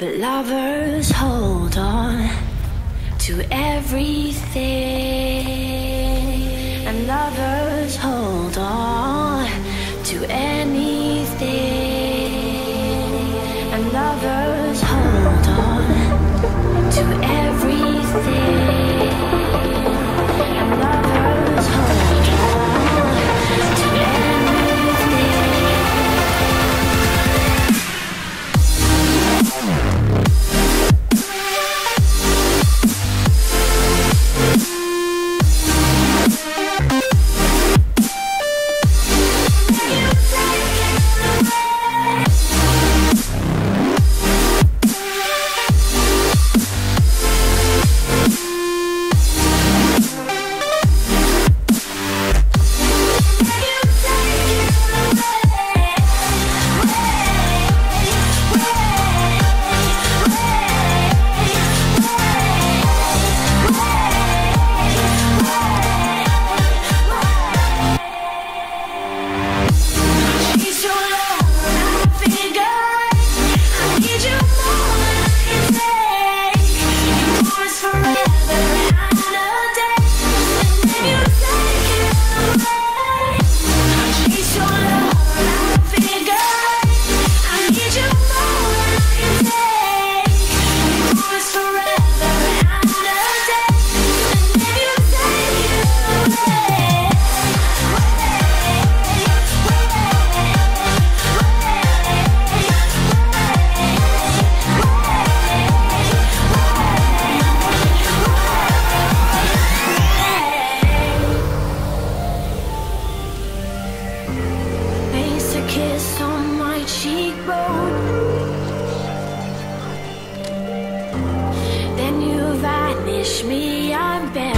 But lovers hold on to everything, and lovers hold kiss on my cheekbone. Then you vanish me, I'm buried